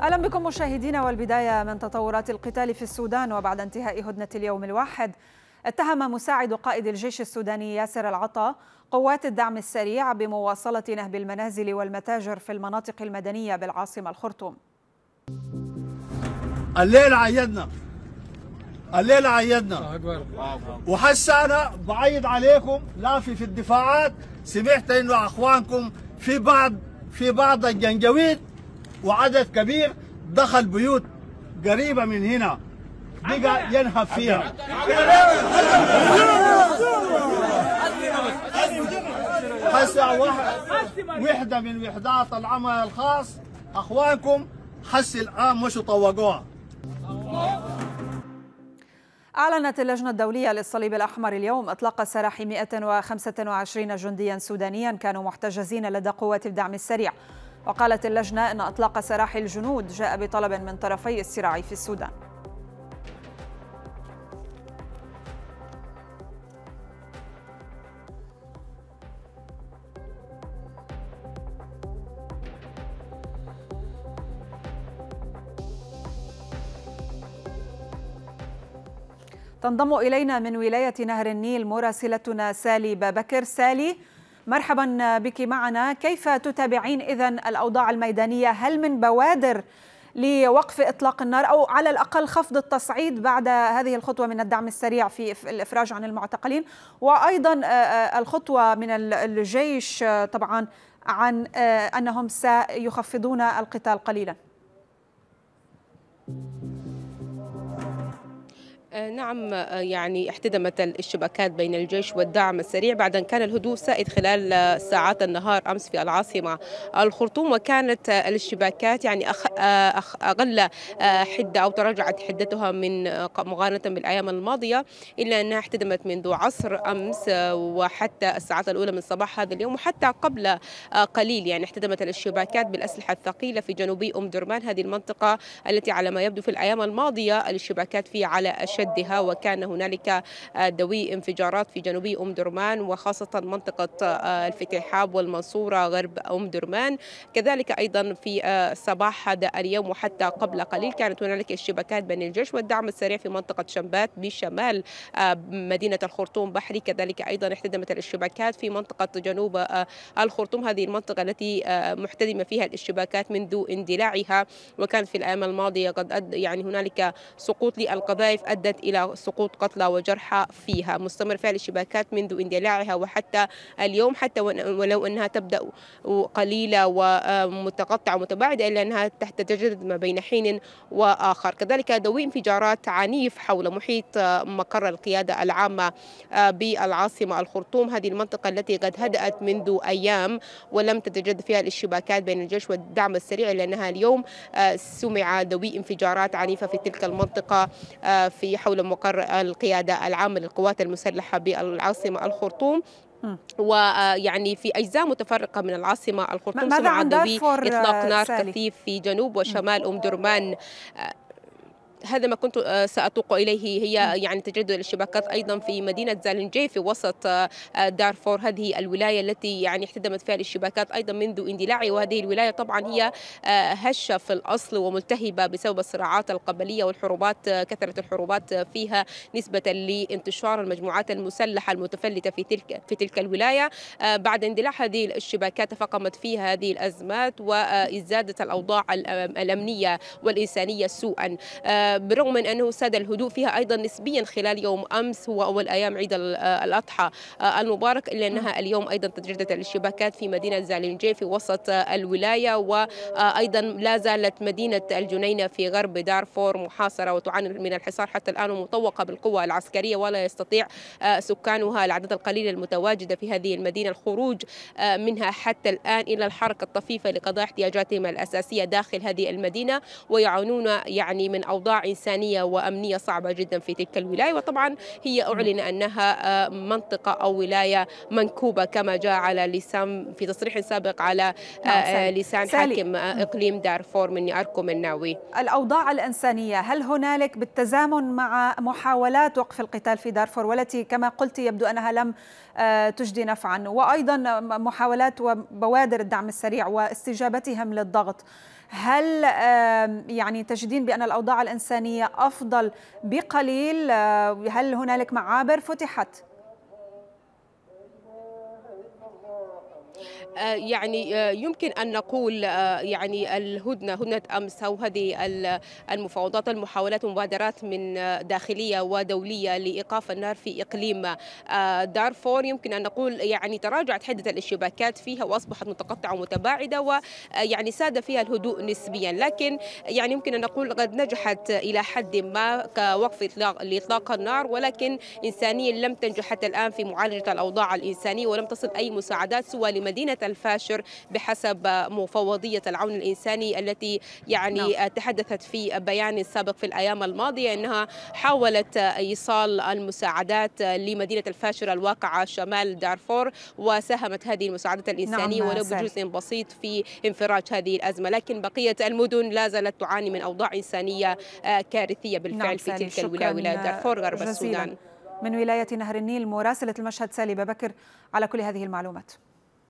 أهلا بكم مشاهدينا والبداية من تطورات القتال في السودان وبعد انتهاء هدنة اليوم الواحد. اتهم مساعد قائد الجيش السوداني ياسر العطا قوات الدعم السريع بمواصلة نهب المنازل والمتاجر في المناطق المدنية بالعاصمة الخرطوم. الليلة عيدنا. الليلة عيدنا. وحسه أنا بعيد عليكم لا في في الدفاعات. سمعت إنه أخوانكم في بعض في بعض الجنجويد. وعدد كبير دخل بيوت قريبة من هنا. بقى ينهب فيها. وحدة من وحدات العمل الخاص. أخوانكم حس الآن مشوا طوقوها. أعلنت اللجنة الدولية للصليب الأحمر اليوم إطلاق سراح 125 جنديا سودانيا كانوا محتجزين لدى قوات الدعم السريع. وقالت اللجنة أن إطلاق سراح الجنود جاء بطلب من طرفي الصراع في السودان. تنضم إلينا من ولاية نهر النيل مراسلتنا سالي بابكر. سالي مرحبا بك معنا. كيف تتابعين إذا الأوضاع الميدانية؟ هل من بوادر لوقف إطلاق النار أو على الأقل خفض التصعيد بعد هذه الخطوة من الدعم السريع في الإفراج عن المعتقلين؟ وأيضا الخطوة من الجيش طبعا عن أنهم سيخفضون القتال قليلا. نعم يعني احتدمت الاشتباكات بين الجيش والدعم السريع بعد أن كان الهدوء سائد خلال ساعات النهار أمس في العاصمة الخرطوم. وكانت الاشتباكات يعني أقل حدة أو تراجعت حدتها من مقارنة بالأيام الماضية إلا أنها احتدمت منذ عصر أمس وحتى الساعات الأولى من صباح هذا اليوم وحتى قبل قليل. يعني احتدمت الاشتباكات بالأسلحة الثقيلة في جنوبي أم درمان هذه المنطقة التي على ما يبدو في الأيام الماضية الاشتباكات فيها على أشد شدها وكان هنالك دوي انفجارات في جنوبي أم درمان وخاصة منطقة الفتحاب والمنصورة غرب أم درمان. كذلك أيضا في صباح هذا اليوم وحتى قبل قليل كانت هنالك اشتباكات بين الجيش والدعم السريع في منطقة شمبات بشمال مدينة الخرطوم بحري. كذلك أيضا احتدمت الاشتباكات في منطقة جنوب الخرطوم هذه المنطقة التي محتدمة فيها الاشتباكات منذ اندلاعها. وكانت في الأيام الماضية قد يعني هنالك سقوط للقذائف أدت إلى سقوط قتلى وجرحى فيها. مستمر فيها الاشتباكات منذ اندلاعها وحتى اليوم حتى ولو أنها تبدأ قليلة ومتقطعة ومتباعدة إلا أنها تتجدد ما بين حين وآخر. كذلك دوي انفجارات عنيف حول محيط مقر القيادة العامة بالعاصمة الخرطوم. هذه المنطقة التي قد هدأت منذ أيام ولم تتجدد فيها الاشتباكات بين الجيش والدعم السريع لأنها اليوم سمع دوي انفجارات عنيفة في تلك المنطقة في حول مقر القيادة العامة للقوات المسلحة بالعاصمة الخرطوم. ويعني في أجزاء متفرقة من العاصمة الخرطوم سمع دوي إطلاق نار كثيف في جنوب وشمال أم درمان. هذا ما كنت سأتوق إليه. هي يعني تجدد الاشتباكات أيضا في مدينة زالنجي في وسط دارفور. هذه الولاية التي يعني احتدمت فيها الاشتباكات أيضا منذ اندلاعها وهذه الولاية طبعا هي هشة في الأصل وملتهبة بسبب الصراعات القبلية والحروبات كثرة الحروبات فيها نسبة لانتشار المجموعات المسلحة المتفلتة في تلك في تلك الولاية. بعد اندلاع هذه الاشتباكات تفاقمت فيها هذه الأزمات وإزدادت الأوضاع الأمنية والإنسانية سوءا. بالرغم من أنه ساد الهدوء فيها أيضا نسبيا خلال يوم أمس هو أول أيام عيد الأضحى المبارك إلا أنها اليوم أيضا تجددت الاشتباكات في مدينة زالنجي في وسط الولاية وأيضا لا زالت مدينة الجنينة في غرب دارفور محاصرة وتعاني من الحصار حتى الآن ومطوقة بالقوة العسكرية ولا يستطيع سكانها العدد القليل المتواجدة في هذه المدينة الخروج منها حتى الآن إلى الحركة الطفيفة لقضاء احتياجاتهم الأساسية داخل هذه المدينة ويعانون يعني من أوضاع إنسانية وأمنية صعبة جدا في تلك الولاية. وطبعا هي أعلن أنها منطقة أو ولاية منكوبة كما جاء على لسان في تصريح سابق على لسان حاكم إقليم دارفور من أركم الناوي. الأوضاع الإنسانية هل هنالك بالتزامن مع محاولات وقف القتال في دارفور؟ والتي كما قلت يبدو أنها لم تجدي نفعا. وأيضا محاولات وبوادر الدعم السريع واستجابتهم للضغط. هل يعني تجدين بأن الأوضاع الإنسانية أفضل بقليل هل هنالك معابر فتحت؟ يعني يمكن أن نقول يعني الهدنة هدنة أمس أو هذه المفاوضات المحاولات ومبادرات من داخلية ودولية لإيقاف النار في إقليم دارفور. يمكن أن نقول يعني تراجعت حدة الاشتباكات فيها وأصبحت متقطعة ومتباعدة ويعني ساد فيها الهدوء نسبيا. لكن يعني يمكن أن نقول قد نجحت إلى حد ما كوقف إطلاق لإطلاق النار. ولكن انسانيا لم تنجح حتى الآن في معالجة الأوضاع الإنسانية ولم تصل أي مساعدات سوى لمدينة الفاشر بحسب مفوضية العون الإنساني التي يعني نعم. تحدثت في بيان سابق في الأيام الماضية أنها حاولت إيصال المساعدات لمدينة الفاشر الواقعة شمال دارفور وساهمت هذه المساعدات الإنسانية نعم ولو بجزء بسيط في انفراج هذه الأزمة. لكن بقية المدن لا زالت تعاني من أوضاع إنسانية كارثية بالفعل نعم في تلك الولاية ولاية دارفور غرب السودان. من ولاية نهر النيل مراسلة المشهد سالي بكر على كل هذه المعلومات.